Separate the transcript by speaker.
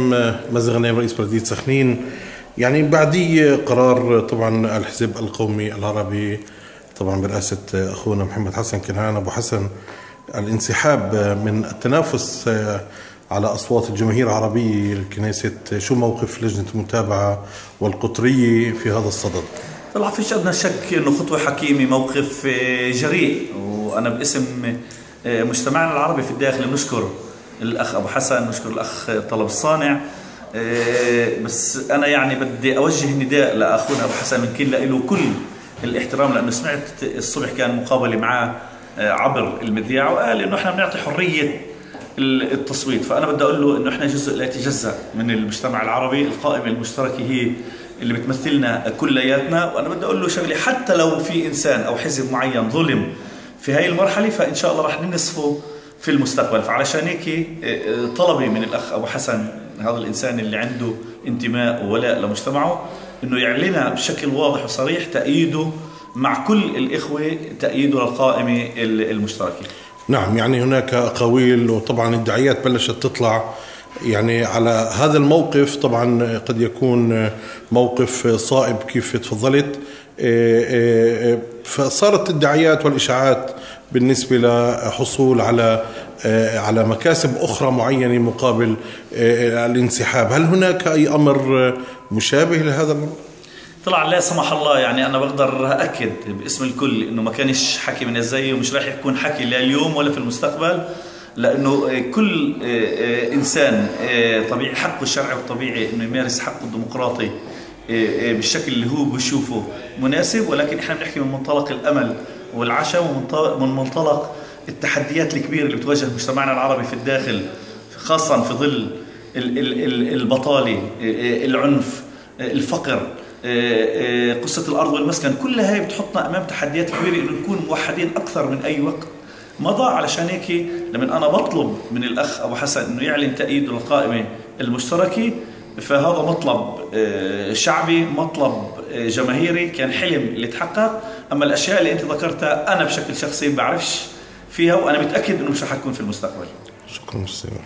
Speaker 1: مازن غنيم رئيس بلدية سخنين. يعني بعدي قرار طبعا الحزب القومي العربي طبعا برئاسة أخونا محمد حسن كنعان أبو حسن الانسحاب من التنافس على أصوات الجماهير العربية لكنيسة شو موقف لجنة المتابعة والقطرية في هذا الصدد؟
Speaker 2: طلع فيش ادنى شك إنه خطوة حكيمة موقف جريء وأنا باسم مجتمعنا العربي في الداخل بنشكر الأخ أبو حسن نشكر الأخ طلب الصانع. بس أنا يعني بدي أوجه نداء لأخونا أبو حسن من كل له كل الاحترام لأنه سمعت الصبح كان مقابلة معاه عبر المذياع وقال إنه إحنا بنعطي حرية التصويت. فأنا بدي أقول له إنه إحنا جزء لا يتجزأ من المجتمع العربي القائمة المشتركة هي اللي بتمثلنا كلياتنا. وأنا بدي أقول له شغلة حتى لو في إنسان أو حزب معين ظلم في هاي المرحلة فإن شاء الله رح ننصفه في المستقبل. فعلشان هيك طلبي من الأخ أبو حسن هذا الإنسان اللي عنده انتماء وولاء لمجتمعه إنه يعلنها بشكل واضح وصريح تأييده مع كل الإخوة تأييده للقائمة المشتركة.
Speaker 1: نعم يعني هناك أقاويل وطبعا الدعايات بلشت تطلع. يعني على هذا الموقف طبعا قد يكون موقف صائب كيف تفضلت. فصارت الدعايات والإشاعات بالنسبة لحصول على على مكاسب أخرى معينة مقابل الانسحاب هل هناك أي أمر مشابه لهذا الأمر؟
Speaker 2: طلع لا سمح الله يعني أنا بقدر اكد باسم الكل إنه ما كانش حكي من الزي ومش راح يكون حكي لا اليوم ولا في المستقبل لأنه كل إنسان طبيعي حقه الشرعي والطبيعي إنه يمارس حقه الديمقراطي بالشكل اللي هو بيشوفه مناسب ولكن إحنا بنحكي من منطلق الأمل والعشاء ومن منطلق التحديات الكبيرة اللي بتواجه مجتمعنا العربي في الداخل خاصه في ظل البطالة العنف الفقر قصة الأرض والمسكن كلها هي بتحطنا أمام تحديات كبيرة إنه نكون موحدين أكثر من أي وقت. مضى علشان هيك لما أنا بطلب من الأخ أبو حسن إنه يعلن تأييده للقائمة المشتركة فهذا مطلب شعبي مطلب جماهيري كان حلم اللي تحقق أما الأشياء اللي أنت ذكرتها أنا بشكل شخصي بعرفش فيها وأنا متأكد إنه مش رح أكون في المستقبل.
Speaker 1: شكرا جزيلا